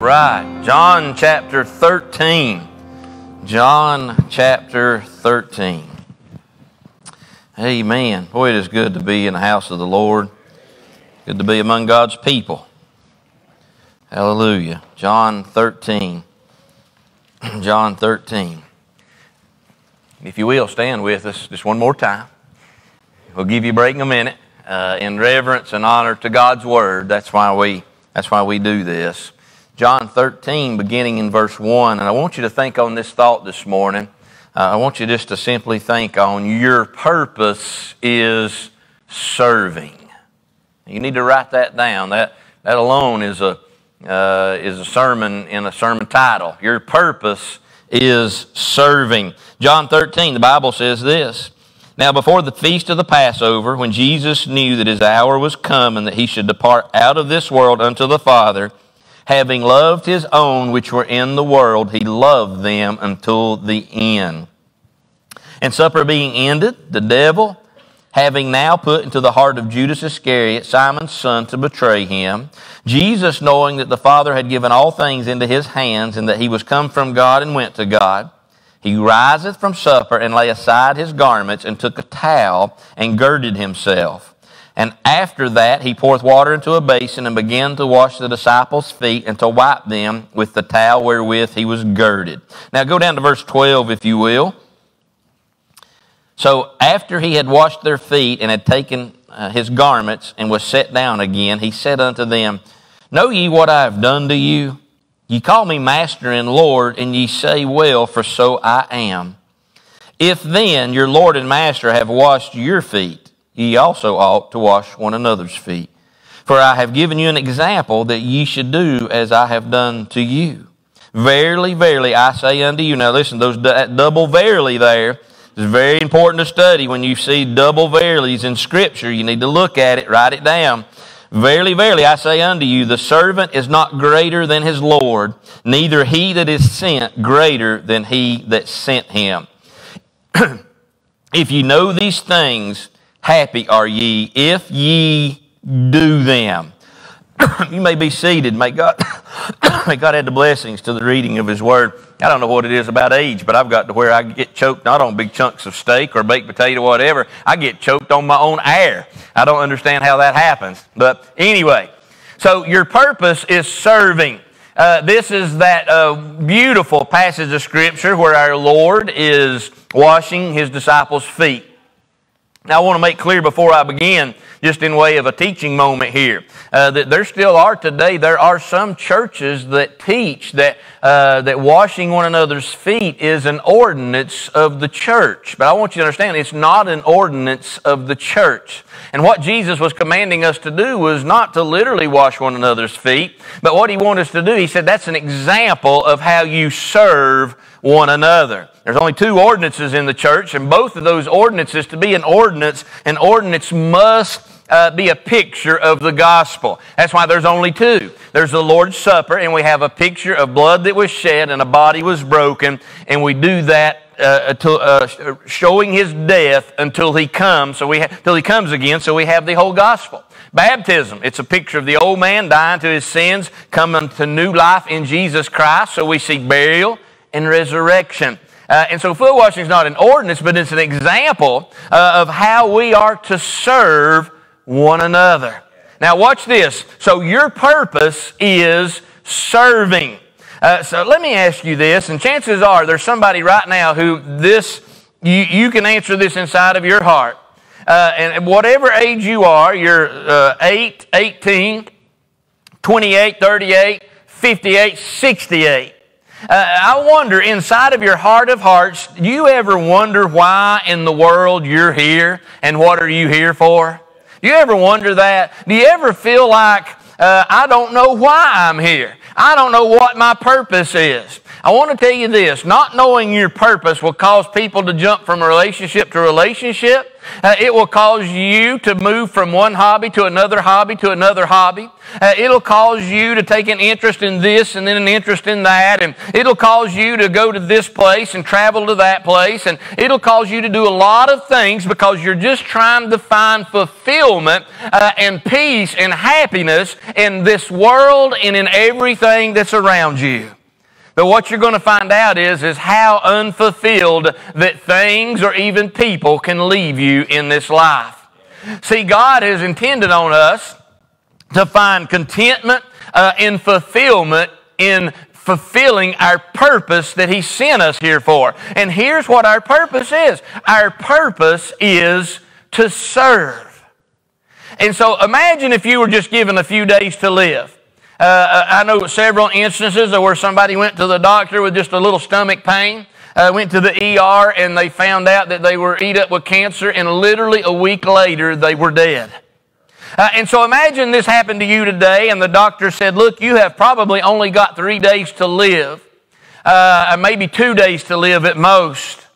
Right, John chapter 13. John chapter 13. Amen. Boy, it is good to be in the house of the Lord. Good to be among God's people. Hallelujah. John 13. John 13. If you will, stand with us just one more time. We'll give you a break in a minute. Uh, in reverence and honor to God's Word. That's why we, that's why we do this. John 13, beginning in verse 1. And I want you to think on this thought this morning. Uh, I want you just to simply think on your purpose is serving. You need to write that down. That, that alone is a, uh, is a sermon in a sermon title. Your purpose is serving. John 13, the Bible says this. Now, before the feast of the Passover, when Jesus knew that his hour was come and that he should depart out of this world unto the Father, having loved his own which were in the world, he loved them until the end. And supper being ended, the devil, having now put into the heart of Judas Iscariot, Simon's son, to betray him, Jesus, knowing that the Father had given all things into his hands, and that he was come from God and went to God, he riseth from supper and lay aside his garments and took a towel and girded himself. And after that, he poureth water into a basin and began to wash the disciples' feet and to wipe them with the towel wherewith he was girded. Now go down to verse 12, if you will. So after he had washed their feet and had taken uh, his garments and was set down again, he said unto them, Know ye what I have done to you? Ye call me Master and Lord, and ye say, Well, for so I am. If then your Lord and Master have washed your feet, ye also ought to wash one another's feet. For I have given you an example that ye should do as I have done to you. Verily, verily, I say unto you. Now listen, those double verily there is very important to study. When you see double verilies in Scripture, you need to look at it, write it down. Verily, verily, I say unto you, the servant is not greater than his Lord, neither he that is sent greater than he that sent him. if you know these things, Happy are ye if ye do them. you may be seated. May God, may God add the blessings to the reading of His Word. I don't know what it is about age, but I've got to where I get choked not on big chunks of steak or baked potato, whatever. I get choked on my own air. I don't understand how that happens. But anyway, so your purpose is serving. Uh, this is that uh, beautiful passage of Scripture where our Lord is washing His disciples' feet. Now, I want to make clear before I begin, just in way of a teaching moment here, uh, that there still are today, there are some churches that teach that, uh, that washing one another's feet is an ordinance of the church. But I want you to understand, it's not an ordinance of the church. And what Jesus was commanding us to do was not to literally wash one another's feet, but what he wanted us to do, he said, that's an example of how you serve one another. There's only two ordinances in the church, and both of those ordinances, to be an ordinance, an ordinance must uh, be a picture of the gospel. That's why there's only two. There's the Lord's Supper, and we have a picture of blood that was shed and a body was broken, and we do that uh, to, uh, showing his death until he comes. So we ha- till he comes again. So we have the whole gospel. Baptism, it's a picture of the old man dying to his sins, coming to new life in Jesus Christ. So we see burial and resurrection. Uh, and so foot washing is not an ordinance, but it's an example uh, of how we are to serve one another. Now, watch this. So, your purpose is serving. Uh, so, let me ask you this, and chances are there's somebody right now who this, you, you can answer this inside of your heart. Uh, and whatever age you are, you're uh, 8, 18, 28, 38, 58, 68. Uh, I wonder, inside of your heart of hearts, do you ever wonder why in the world you're here and what are you here for? Do you ever wonder that? Do you ever feel like, uh, I don't know why I'm here? I don't know what my purpose is. I want to tell you this not knowing your purpose will cause people to jump from relationship to relationship. Uh, it will cause you to move from one hobby to another hobby to another hobby. Uh, it'll cause you to take an interest in this and then an interest in that. And it'll cause you to go to this place and travel to that place. And it'll cause you to do a lot of things because you're just trying to find fulfillment uh, and peace and happiness in this world and in everything that's around you. But what you're going to find out is, is how unfulfilled that things or even people can leave you in this life. See, God has intended on us to find contentment uh, and fulfillment in fulfilling our purpose that He sent us here for. And here's what our purpose is our purpose is to serve. And so imagine if you were just given a few days to live. Uh, I know several instances where somebody went to the doctor with just a little stomach pain, uh, went to the ER, and they found out that they were eat up with cancer, and literally a week later they were dead. Uh, and so imagine this happened to you today, and the doctor said, Look, you have probably only got three days to live, uh, maybe two days to live at most.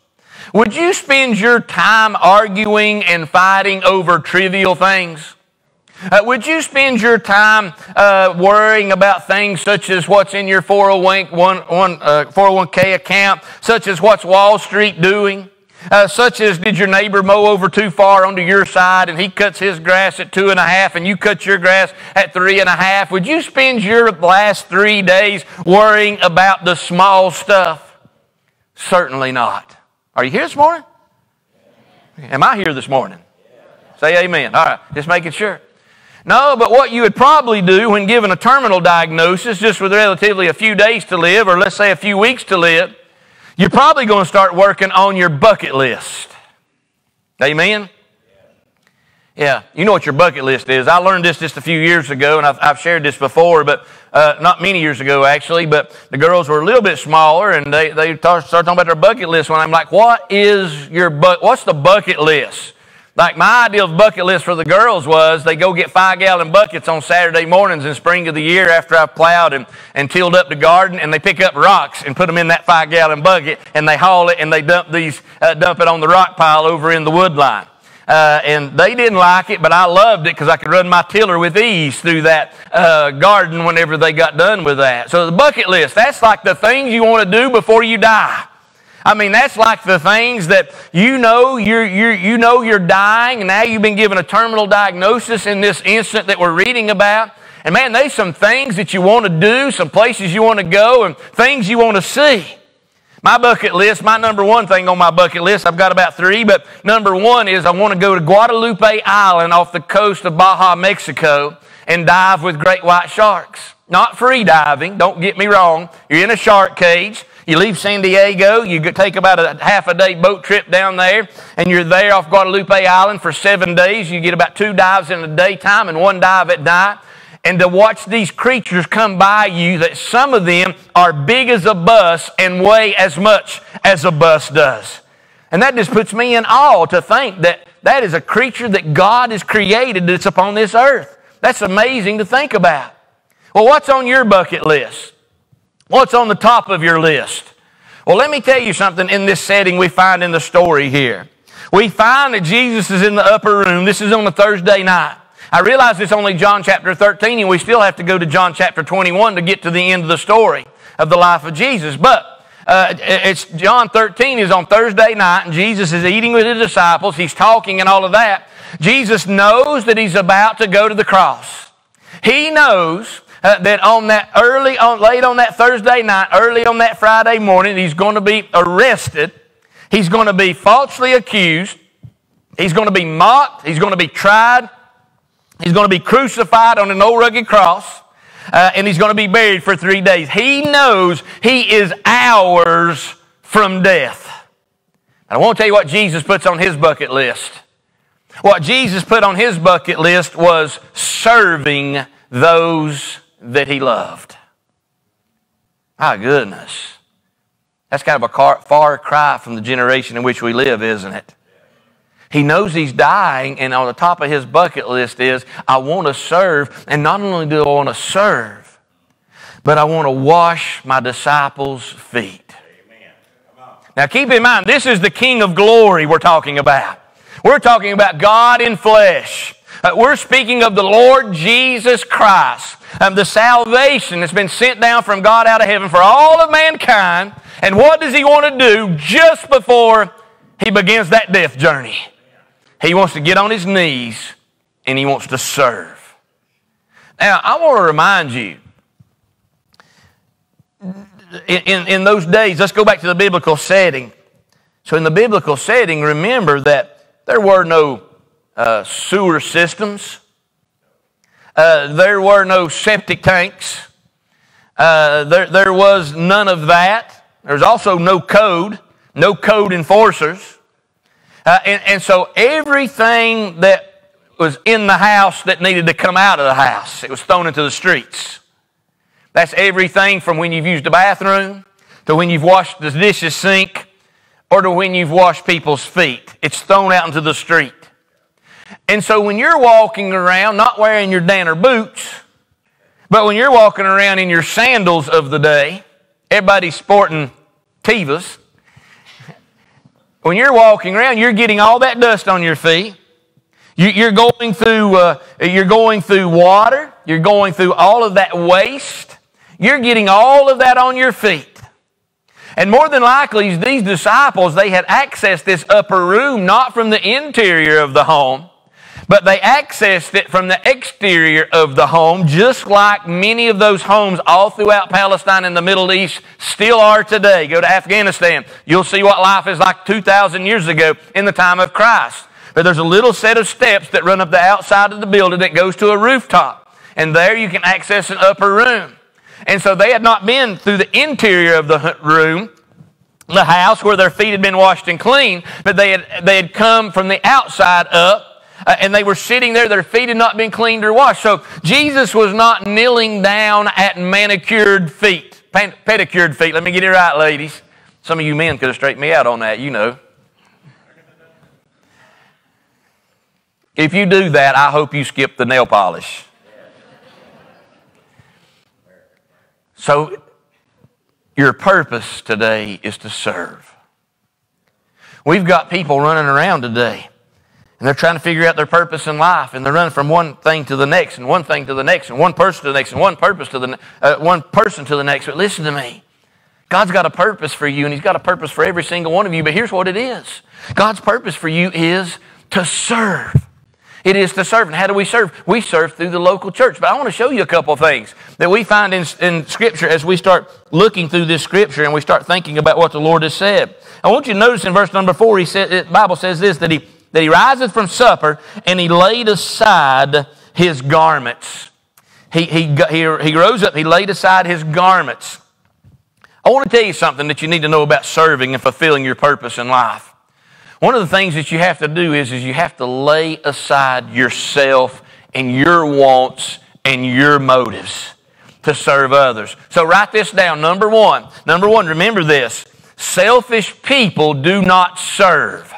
Would you spend your time arguing and fighting over trivial things? Uh, would you spend your time uh, worrying about things such as what's in your 401, uh, 401k account, such as what's Wall Street doing? Uh, such as did your neighbor mow over too far onto your side and he cuts his grass at two and a half and you cut your grass at three and a half? Would you spend your last three days worrying about the small stuff? Certainly not. Are you here this morning? Am I here this morning? Say amen. All right, just making sure. No, but what you would probably do when given a terminal diagnosis, just with relatively a few days to live, or let's say a few weeks to live, you're probably going to start working on your bucket list. Amen? Yeah, you know what your bucket list is. I learned this just a few years ago, and I've, I've shared this before, but uh, not many years ago actually. But the girls were a little bit smaller, and they they started talking about their bucket list. When I'm like, "What is your bucket? What's the bucket list?" Like my ideal bucket list for the girls was they go get five gallon buckets on Saturday mornings in spring of the year after I've plowed and, and tilled up the garden and they pick up rocks and put them in that five gallon bucket and they haul it and they dump these, uh, dump it on the rock pile over in the wood line. Uh, and they didn't like it, but I loved it because I could run my tiller with ease through that uh, garden whenever they got done with that. So the bucket list, that's like the things you want to do before you die. I mean, that's like the things that you know you're, you're, you know you're dying, and now you've been given a terminal diagnosis in this instant that we're reading about. And man, there's some things that you want to do, some places you want to go, and things you want to see. My bucket list, my number one thing on my bucket list, I've got about three, but number one is I want to go to Guadalupe Island off the coast of Baja, Mexico, and dive with great white sharks. Not free diving, don't get me wrong. You're in a shark cage. You leave San Diego, you take about a half a day boat trip down there, and you're there off Guadalupe Island for seven days. You get about two dives in the daytime and one dive at night. And to watch these creatures come by you, that some of them are big as a bus and weigh as much as a bus does. And that just puts me in awe to think that that is a creature that God has created that's upon this earth. That's amazing to think about. Well, what's on your bucket list? What's on the top of your list? Well, let me tell you something in this setting we find in the story here. We find that Jesus is in the upper room. This is on a Thursday night. I realize it's only John chapter 13, and we still have to go to John chapter 21 to get to the end of the story of the life of Jesus. But uh, it's John 13 is on Thursday night, and Jesus is eating with his disciples. He's talking and all of that. Jesus knows that he's about to go to the cross. He knows uh, that on that early, on, late on that Thursday night, early on that Friday morning, he's going to be arrested. He's going to be falsely accused. He's going to be mocked. He's going to be tried. He's going to be crucified on an old rugged cross. Uh, and he's going to be buried for three days. He knows he is hours from death. I want to tell you what Jesus puts on his bucket list. What Jesus put on his bucket list was serving those that he loved. My goodness. That's kind of a far cry from the generation in which we live, isn't it? He knows he's dying, and on the top of his bucket list is, I want to serve. And not only do I want to serve, but I want to wash my disciples' feet. Now keep in mind, this is the King of glory we're talking about. We're talking about God in flesh. Uh, we're speaking of the Lord Jesus Christ, um, the salvation that's been sent down from God out of heaven for all of mankind. And what does He want to do just before He begins that death journey? He wants to get on His knees and He wants to serve. Now, I want to remind you in, in those days, let's go back to the biblical setting. So, in the biblical setting, remember that there were no uh, sewer systems, uh, there were no septic tanks, uh, there, there was none of that. There was also no code, no code enforcers. Uh, and, and so, everything that was in the house that needed to come out of the house, it was thrown into the streets. That's everything from when you've used the bathroom to when you've washed the dishes sink or to when you've washed people's feet. It's thrown out into the street. And so when you're walking around, not wearing your Danner boots, but when you're walking around in your sandals of the day, everybody's sporting Tevas. When you're walking around, you're getting all that dust on your feet. You're going through, uh, you're going through water. You're going through all of that waste. You're getting all of that on your feet. And more than likely, these disciples, they had accessed this upper room not from the interior of the home, but they accessed it from the exterior of the home, just like many of those homes all throughout Palestine and the Middle East still are today. Go to Afghanistan, you'll see what life is like 2,000 years ago in the time of Christ. But there's a little set of steps that run up the outside of the building that goes to a rooftop. And there you can access an upper room. And so they had not been through the interior of the room, the house where their feet had been washed and clean, but they had, they had come from the outside up. Uh, and they were sitting there, their feet had not been cleaned or washed. So Jesus was not kneeling down at manicured feet, pedicured feet. Let me get it right, ladies. Some of you men could have straightened me out on that, you know. If you do that, I hope you skip the nail polish. So, your purpose today is to serve. We've got people running around today, and they're trying to figure out their purpose in life, and they're running from one thing to the next, and one thing to the next, and one person to the next, and one purpose to the uh, one person to the next. But listen to me. God's got a purpose for you, and He's got a purpose for every single one of you. But here's what it is God's purpose for you is to serve. It is to serve. And how do we serve? We serve through the local church. But I want to show you a couple things that we find in, in Scripture as we start looking through this Scripture and we start thinking about what the Lord has said. I want you to notice in verse number four, he said, the Bible says this, that he, that he riseth from supper and he laid aside his garments. He, he, he, he rose up, he laid aside his garments. I want to tell you something that you need to know about serving and fulfilling your purpose in life. One of the things that you have to do is, is you have to lay aside yourself and your wants and your motives to serve others. So write this down. Number one. Number one, remember this. Selfish people do not serve.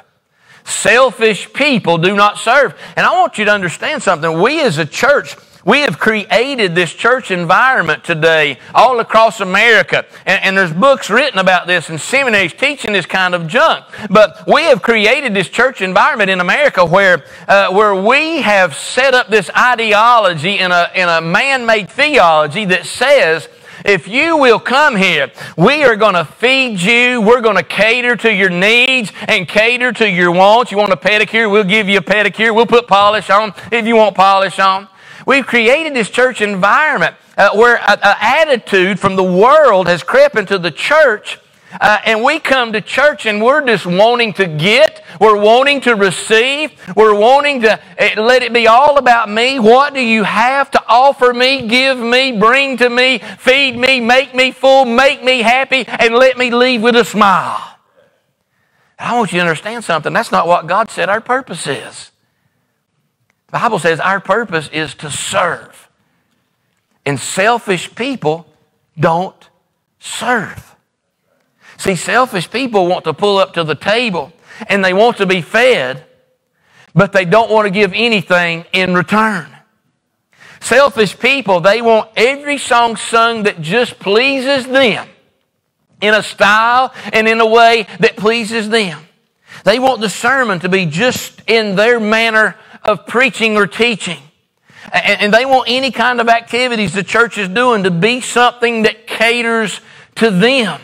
Selfish people do not serve. And I want you to understand something. We as a church, we have created this church environment today all across America. And, and, there's books written about this and seminaries teaching this kind of junk. But we have created this church environment in America where, uh, where we have set up this ideology in a, in a man-made theology that says if you will come here, we are going to feed you. We're going to cater to your needs and cater to your wants. You want a pedicure? We'll give you a pedicure. We'll put polish on if you want polish on. We've created this church environment uh, where an attitude from the world has crept into the church. Uh, and we come to church and we're just wanting to get, we're wanting to receive, we're wanting to uh, let it be all about me. What do you have to offer me, give me, bring to me, feed me, make me full, make me happy, and let me leave with a smile? I want you to understand something. That's not what God said our purpose is. The Bible says our purpose is to serve. And selfish people don't serve. See, selfish people want to pull up to the table and they want to be fed, but they don't want to give anything in return. Selfish people, they want every song sung that just pleases them in a style and in a way that pleases them. They want the sermon to be just in their manner of preaching or teaching. And, they want any kind of activities the church is doing to be something that caters to them.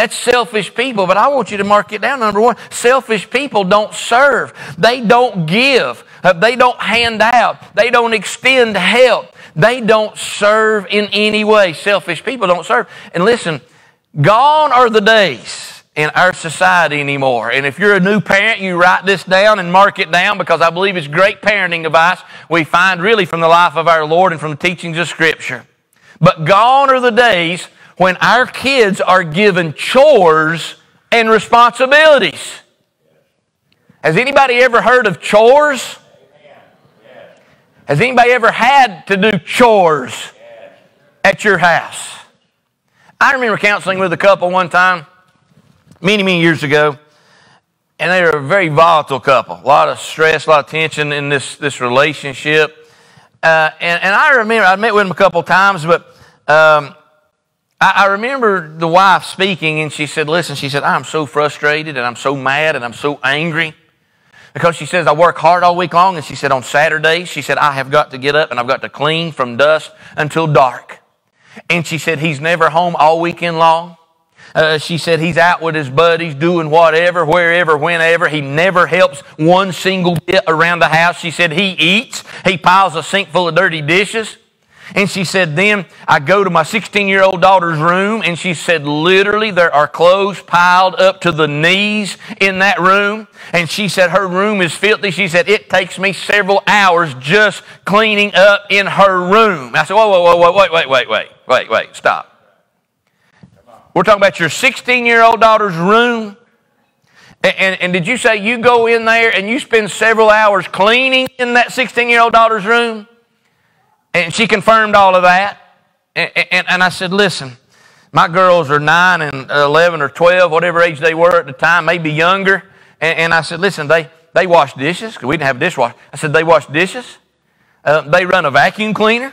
That's selfish people, but I want you to mark it down. Number one, selfish people don't serve. They don't give. Uh, they don't hand out. They don't extend help. They don't serve in any way. Selfish people don't serve. And listen, gone are the days in our society anymore. And if you're a new parent, you write this down and mark it down because I believe it's great parenting advice we find really from the life of our Lord and from the teachings of Scripture. But gone are the days when our kids are given chores and responsibilities. Has anybody ever heard of chores? Has anybody ever had to do chores at your house? I remember counseling with a couple one time, many, many years ago, and they were a very volatile couple. A lot of stress, a lot of tension in this, this relationship. Uh, and, and I remember, I met with them a couple times, but um, I, I remember the wife speaking, and she said, Listen, she said, I'm so frustrated, and I'm so mad, and I'm so angry. Because she says, I work hard all week long, and she said, on Saturdays, she said, I have got to get up and I've got to clean from dusk until dark. And she said, he's never home all weekend long. Uh, she said he's out with his buddies doing whatever, wherever, whenever. He never helps one single bit around the house. She said he eats. He piles a sink full of dirty dishes. And she said, then I go to my 16 year old daughter's room, and she said, literally, there are clothes piled up to the knees in that room. And she said, her room is filthy. She said, it takes me several hours just cleaning up in her room. I said, whoa, whoa, whoa, wait, wait, wait, wait, wait, wait, stop. We're talking about your 16 year old daughter's room. And, and, and, did you say you go in there and you spend several hours cleaning in that 16 year old daughter's room? And she confirmed all of that. And, and, and, I said, listen, my girls are 9 and 11 or 12, whatever age they were at the time, maybe younger. And, and I said, listen, they, they wash dishes, because we didn't have a dishwasher. I said, they wash dishes. Uh, they run a vacuum cleaner.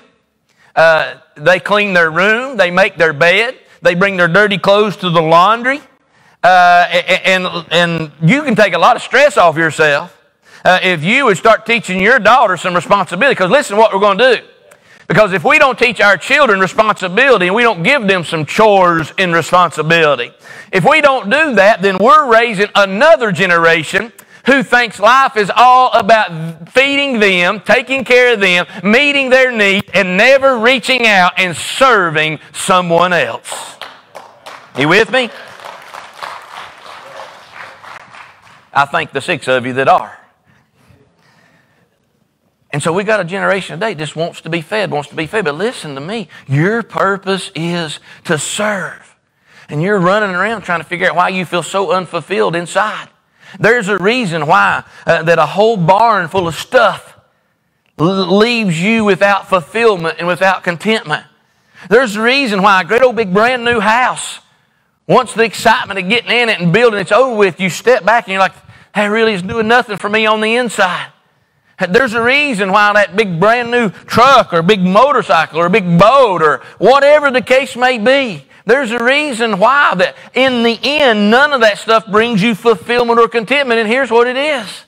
Uh, they clean their room. They make their bed. They bring their dirty clothes to the laundry. Uh, and, and you can take a lot of stress off yourself uh, if you would start teaching your daughter some responsibility. Because listen what we're going to do. Because if we don't teach our children responsibility and we don't give them some chores in responsibility, if we don't do that, then we're raising another generation who thinks life is all about feeding them, taking care of them, meeting their needs, and never reaching out and serving someone else. You with me? I think the six of you that are. And so we got a generation today that just wants to be fed, wants to be fed. But listen to me. Your purpose is to serve. And you're running around trying to figure out why you feel so unfulfilled inside. There's a reason why uh, that a whole barn full of stuff leaves you without fulfillment and without contentment. There's a reason why a great old big brand new house, once the excitement of getting in it and building it's over with, you step back and you're like, that really is doing nothing for me on the inside. There's a reason why that big brand new truck or big motorcycle or big boat or whatever the case may be. There's a reason why that in the end, none of that stuff brings you fulfillment or contentment. And here's what it is.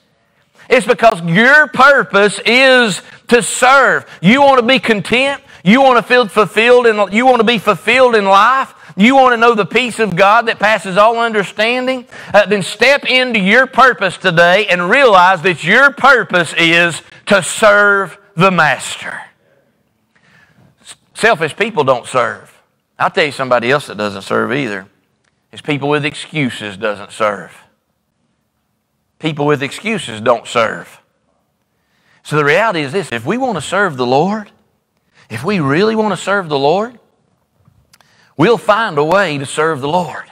It's because your purpose is to serve. You want to be content. You want to feel fulfilled and you want to be fulfilled in life. You want to know the peace of God that passes all understanding? Uh, then step into your purpose today and realize that your purpose is to serve the Master. Selfish people don't serve. I'll tell you somebody else that doesn't serve either. Is people with excuses doesn't serve. People with excuses don't serve. So the reality is this if we want to serve the Lord, if we really want to serve the Lord, We'll find a way to serve the Lord.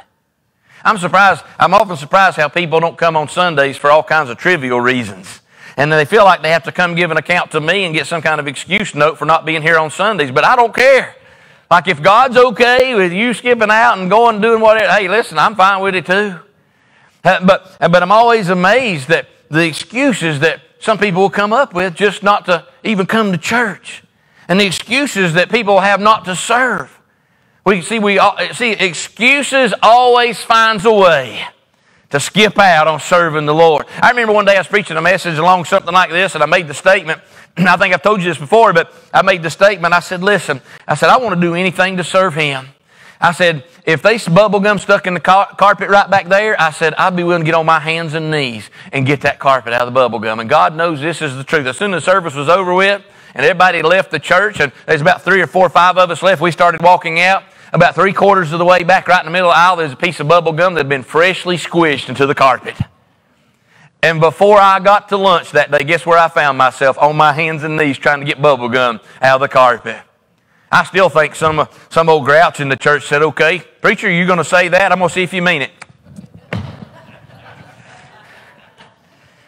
I'm surprised, I'm often surprised how people don't come on Sundays for all kinds of trivial reasons. And then they feel like they have to come give an account to me and get some kind of excuse note for not being here on Sundays. But I don't care. Like if God's okay with you skipping out and going and doing whatever, hey, listen, I'm fine with it too. Uh, but, but I'm always amazed that the excuses that some people will come up with just not to even come to church. and the excuses that people have not to serve. We see, we see, excuses always finds a way to skip out on serving the Lord. I remember one day I was preaching a message along something like this, and I made the statement. I think I've told you this before, but I made the statement. I said, "Listen, I said I want to do anything to serve Him." I said, if they bubble gum stuck in the car- carpet right back there, I said, I'd be willing to get on my hands and knees and get that carpet out of the bubble gum. And God knows this is the truth. As soon as the service was over with and everybody left the church, and there's about three or four or five of us left, we started walking out. About three quarters of the way back, right in the middle of the aisle, there's a piece of bubble gum that had been freshly squished into the carpet. And before I got to lunch that day, guess where I found myself? On my hands and knees trying to get bubble gum out of the carpet. I still think some, some old grouch in the church said, okay, preacher, you're going to say that? I'm going to see if you mean it.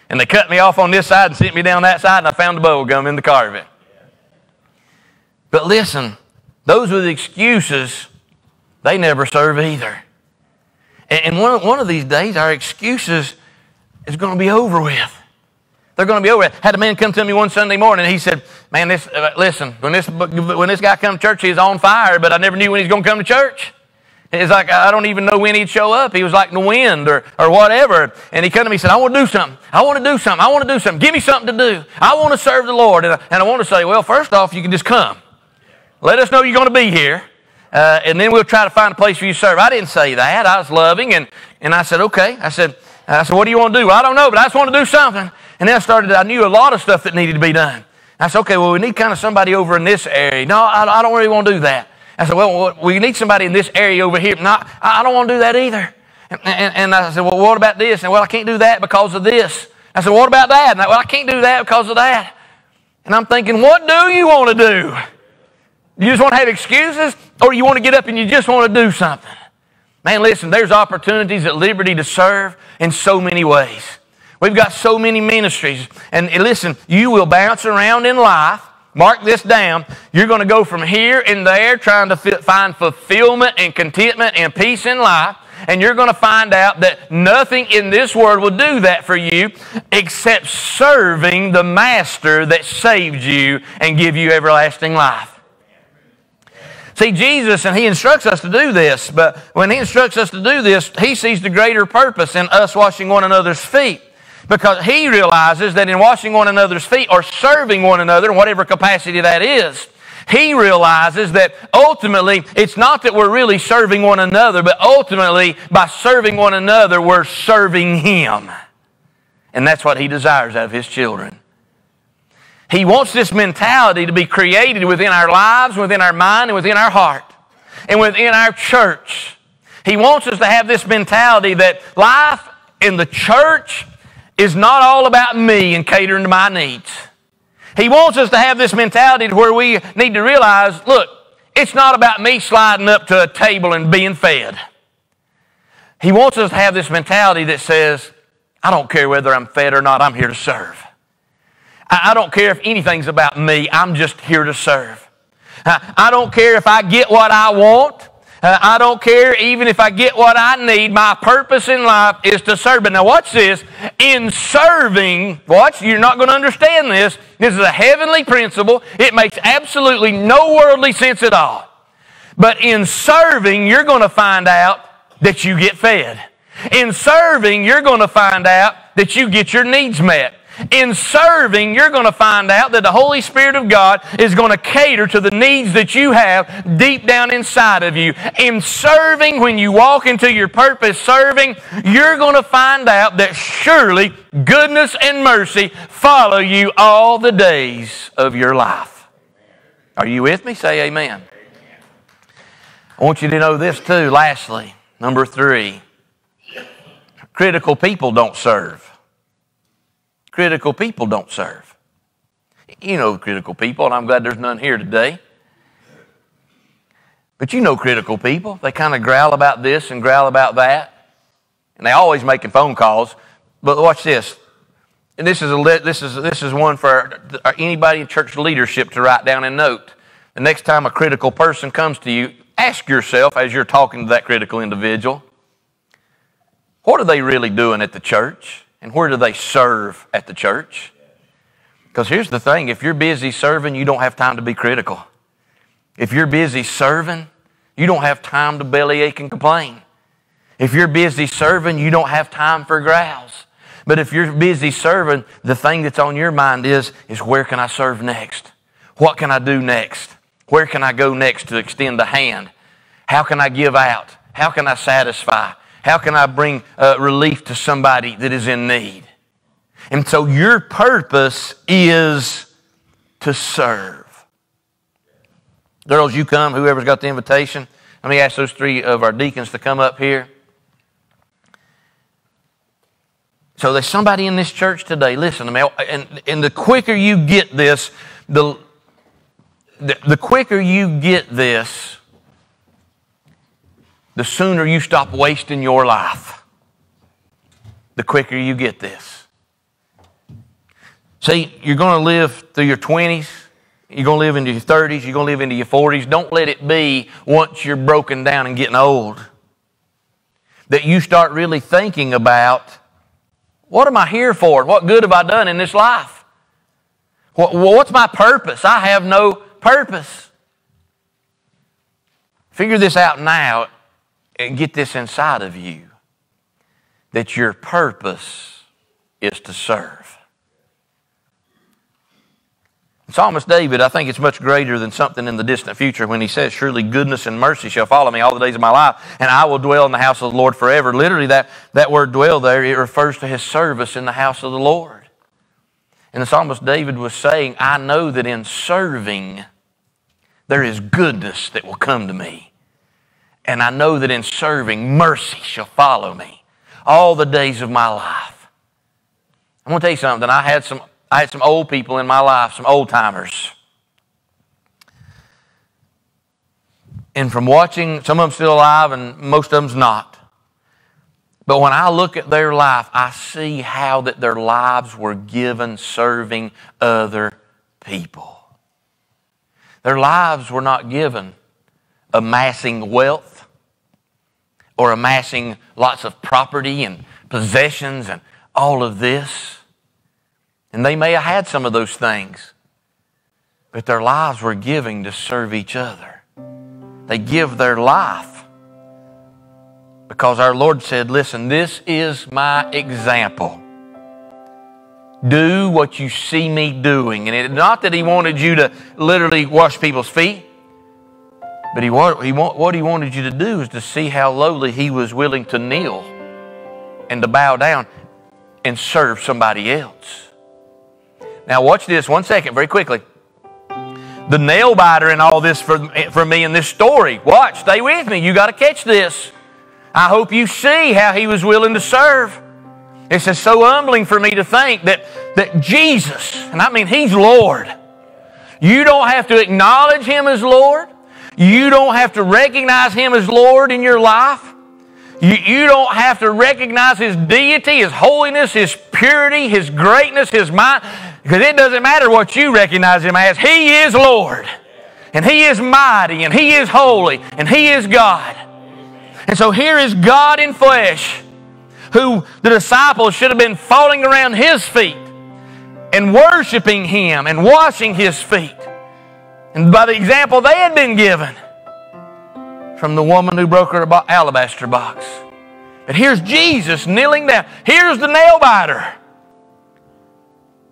and they cut me off on this side and sent me down that side, and I found the bubble gum in the carpet. But listen, those with excuses, they never serve either. And one, one of these days, our excuses is going to be over with. They're going to be over with. Had a man come to me one Sunday morning, and he said, Man, this, uh, listen, when this, when this guy come to church, he's on fire, but I never knew when he's going to come to church. It's like, I don't even know when he'd show up. He was like in the wind or, or whatever. And he come to me and said, I want to do something. I want to do something. I want to do something. Give me something to do. I want to serve the Lord. And I, and I want to say, well, first off, you can just come. Let us know you're going to be here. Uh, and then we'll try to find a place for you to serve. I didn't say that. I was loving. And, and I said, okay. I said, I said, what do you want to do? I don't know, but I just want to do something. And then I started, I knew a lot of stuff that needed to be done. I said, okay, well, we need kind of somebody over in this area. No, I, I don't really want to do that. I said, well, we need somebody in this area over here. No, I don't want to do that either. And, and, and, I said, well, what about this? And well, I can't do that because of this. I said, what about that? And I, well, I can't do that because of that. And I'm thinking, what do you want to do? You just want to have excuses, or you want to get up and you just want to do something? Man, listen, there's opportunities at Liberty to serve in so many ways. We've got so many ministries. And listen, you will bounce around in life. Mark this down. You're going to go from here and there trying to find fulfillment and contentment and peace in life. And you're going to find out that nothing in this world will do that for you except serving the master that saved you and give you everlasting life. See, Jesus, and He instructs us to do this, but when He instructs us to do this, He sees the greater purpose in us washing one another's feet. Because He realizes that in washing one another's feet or serving one another in whatever capacity that is, he realizes that ultimately it's not that we're really serving one another, but ultimately by serving one another, we're serving Him. And that's what He desires out of His children. He wants this mentality to be created within our lives, within our mind, and within our heart, and within our church. He wants us to have this mentality that life in the church is not all about me and catering to my needs. He wants us to have this mentality to where we need to realize look, it's not about me sliding up to a table and being fed. He wants us to have this mentality that says, I don't care whether I'm fed or not, I'm here to serve. I don't care if anything's about me. I'm just here to serve. I don't care if I get what I want. Uh, I don't care even if I get what I need. My purpose in life is to serve. But now watch this. In serving, watch, you're not going to understand this. This is a heavenly principle. It makes absolutely no worldly sense at all. But in serving, you're going to find out that you get fed. In serving, you're going to find out that you get your needs met. In serving, you're going to find out that the Holy Spirit of God is going to cater to the needs that you have deep down inside of you. In serving, when you walk into your purpose serving, you're going to find out that surely goodness and mercy follow you all the days of your life. Are you with me? Say amen. I want you to know this too, lastly. Number three critical people don't serve. Critical people don't serve. You know critical people, and I'm glad there's none here today. But you know critical people. They kind of growl about this and growl about that. And they always making phone calls. But watch this. And this is, a, this is, this is one for anybody in church leadership to write down and note. The next time a critical person comes to you, ask yourself as you're talking to that critical individual, what are they really doing at the church? And where do they serve at the church? Because here's the thing if you're busy serving, you don't have time to be critical. If you're busy serving, you don't have time to bellyache and complain. If you're busy serving, you don't have time for growls. But if you're busy serving, the thing that's on your mind is, is where can I serve next? What can I do next? Where can I go next to extend a hand? How can I give out? How can I satisfy? How can I bring uh, relief to somebody that is in need? And so your purpose is to serve. Girls, you come, whoever's got the invitation. Let me ask those three of our deacons to come up here. So there's somebody in this church today, listen to me, and, and the quicker you get this, the, the, the quicker you get this, the sooner you stop wasting your life. The quicker you get this. See, you're going to live through your 20s, you're going to live into your 30s, you're going to live into your 40s. Don't let it be once you're broken down and getting old that you start really thinking about what am I here for? What good have I done in this life? What's my purpose? I have no purpose. Figure this out now get this inside of you that your purpose is to serve. Psalmist David, I think it's much greater than something in the distant future when he says, Surely goodness and mercy shall follow me all the days of my life, and I will dwell in the house of the Lord forever. Literally, that, that word dwell there, it refers to his service in the house of the Lord. And the psalmist David was saying, I know that in serving, there is goodness that will come to me. And I know that in serving, mercy shall follow me all the days of my life. I'm going to tell you something. I had some I had some old people in my life, some old timers. And from watching, some of them still alive and most of them's not. But when I look at their life, I see how that their lives were given serving other people. Their lives were not given amassing wealth or amassing lots of property and possessions and all of this. And they may have had some of those things, but their lives were giving to serve each other. They give their life because our Lord said, Listen, this is my example. Do what you see me doing. And it's not that He wanted you to literally wash people's feet, but he, he, what He wanted you to do is to see how lowly He was willing to kneel and to bow down and serve somebody else. Now, watch this one second, very quickly. The nail biter in all this for, for me in this story. Watch, stay with me. You got to catch this. I hope you see how he was willing to serve. It's just so humbling for me to think that, that Jesus, and I mean, He's Lord. You don't have to acknowledge Him as Lord. You don't have to recognize Him as Lord in your life. You, you don't have to recognize His deity, His holiness, His purity, His greatness, His might, Because it doesn't matter what you recognize Him as. He is Lord. And He is mighty. And He is holy. And He is God. And so here is God in flesh, who the disciples should have been falling around His feet and worshiping Him and washing His feet. And by the example they had been given from the woman who broke her alabaster box. But here's Jesus kneeling down. Here's the nail biter.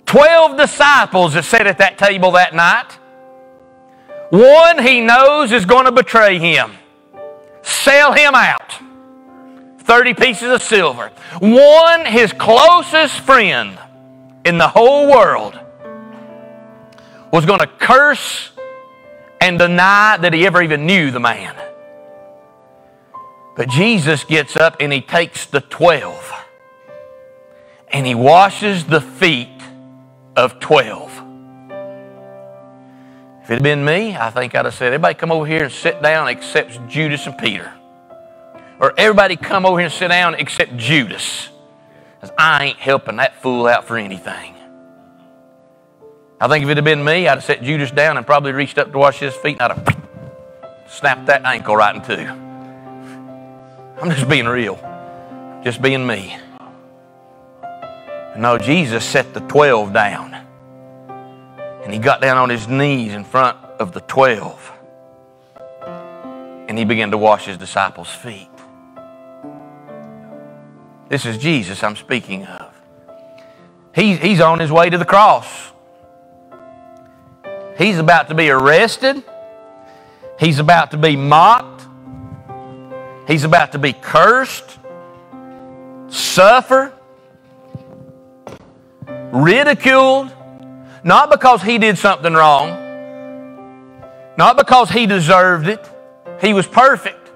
Twelve disciples that sat at that table that night. One he knows is going to betray him, sell him out. 30 pieces of silver. One, his closest friend in the whole world, was going to curse and deny that he ever even knew the man. But Jesus gets up and he takes the 12 and he washes the feet of 12. If it had been me, I think I'd have said, everybody come over here and sit down except Judas and Peter. Or everybody come over here and sit down except Judas. Because I ain't helping that fool out for anything. I think if it had been me, I'd have set Judas down and probably reached up to wash his feet and I'd have snapped that ankle right in two. I'm just being real, just being me. No, Jesus set the 12 down And he got down on his knees in front of the twelve. And he began to wash his disciples' feet. This is Jesus I'm speaking of. He, he's on his way to the cross. He's about to be arrested. He's about to be mocked. He's about to be cursed, suffer, ridiculed, not because he did something wrong, not because he deserved it. He was perfect.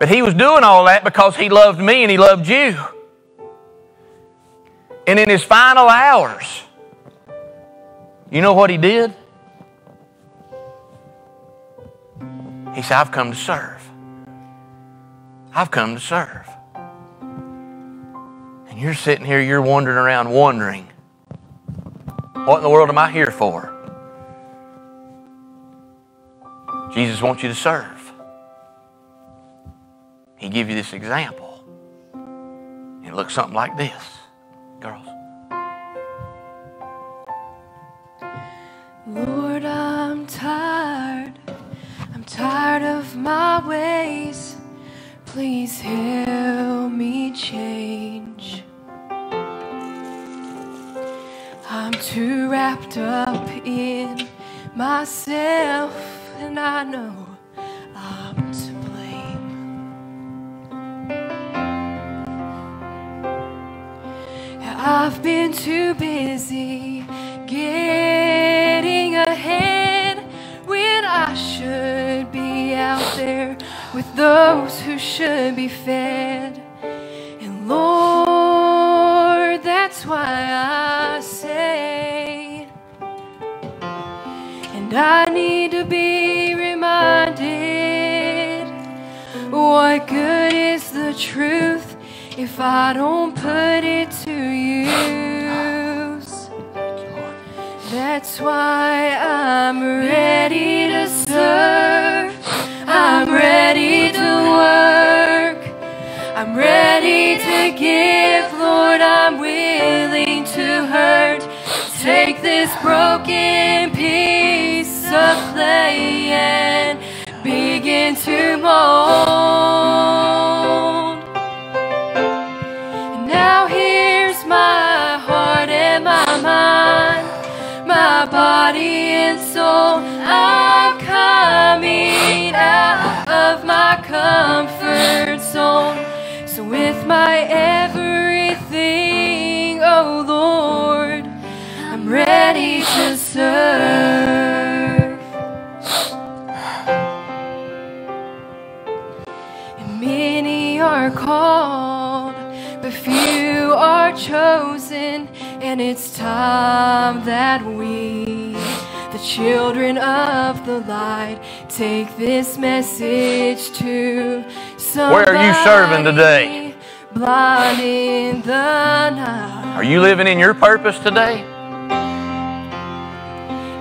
But he was doing all that because he loved me and he loved you. And in his final hours, you know what he did? He said, I've come to serve. I've come to serve. And you're sitting here, you're wandering around wondering, what in the world am I here for? Jesus wants you to serve. He give you this example. It looks something like this, Lord, I'm tired. I'm tired of my ways. Please help me change. I'm too wrapped up in myself, and I know I'm to blame. I've been too busy getting I should be out there with those who should be fed. And Lord, that's why I say, and I need to be reminded what good is the truth if I don't put it to use? That's why I'm ready ready to work. I'm ready to give, Lord. I'm willing to hurt. Take this broken piece of clay and begin to mold. And now here's my heart and my mind, my body and soul. I'm coming out of my comfort zone. So with my everything, oh Lord, I'm ready to serve. And many are called, but few are chosen. And it's time that we, children of the light, take this message to somebody. Where are you serving today? Blind in the night. Are you living in your purpose today?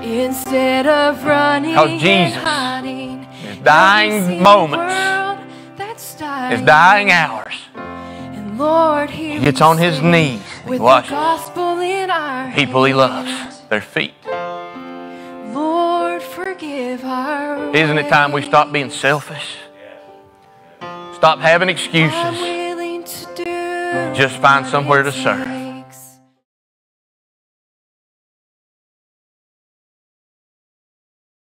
Instead of running 'Cause Jesus and hiding, His dying moments, that's dying, his dying hours, And Lord, he gets on his knees and washes gospel in our people he loves, their feet. Forgive our Isn't it time we stop being selfish? Stop having excuses. willing to do Just find somewhere to serve.